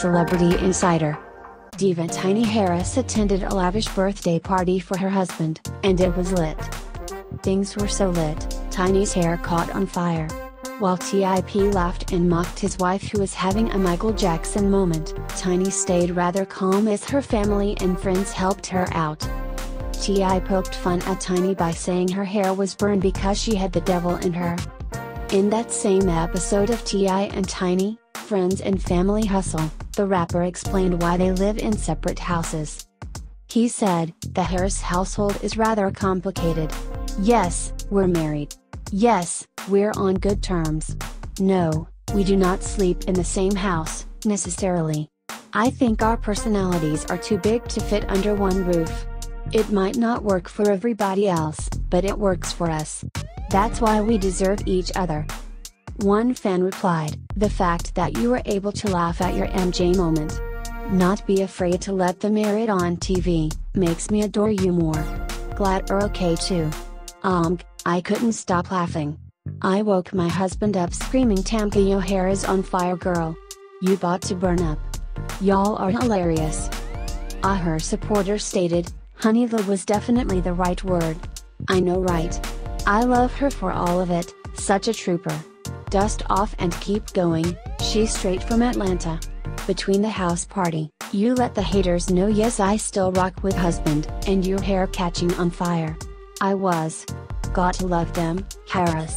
Celebrity Insider. Diva Tiny Harris attended a lavish birthday party for her husband, and it was lit. Things were so lit, Tiny's hair caught on fire. While TIP laughed and mocked his wife who was having a Michael Jackson moment, Tiny stayed rather calm as her family and friends helped her out. T.I. poked fun at Tiny by saying her hair was burned because she had the devil in her. In that same episode of T.I. and Tiny, Friends and Family Hustle, the rapper explained why they live in separate houses. He said, The Harris household is rather complicated. Yes, we're married. Yes, we're on good terms. No, we do not sleep in the same house, necessarily. I think our personalities are too big to fit under one roof. It might not work for everybody else, but it works for us. That's why we deserve each other. One fan replied, The fact that you were able to laugh at your MJ moment. Not be afraid to let them air it on TV, makes me adore you more. Glad you're okay too. Um, I couldn't stop laughing. I woke my husband up screaming Tameka your hair is on fire girl. You bought to burn up. Y'all are hilarious. Ah her supporter stated, Honey the was definitely the right word. I know right. I love her for all of it, such a trooper. Dust off and keep going, she's straight from Atlanta. Between the house party, you let the haters know yes I still rock with husband, and your hair catching on fire. I was. Got to love them, Harris.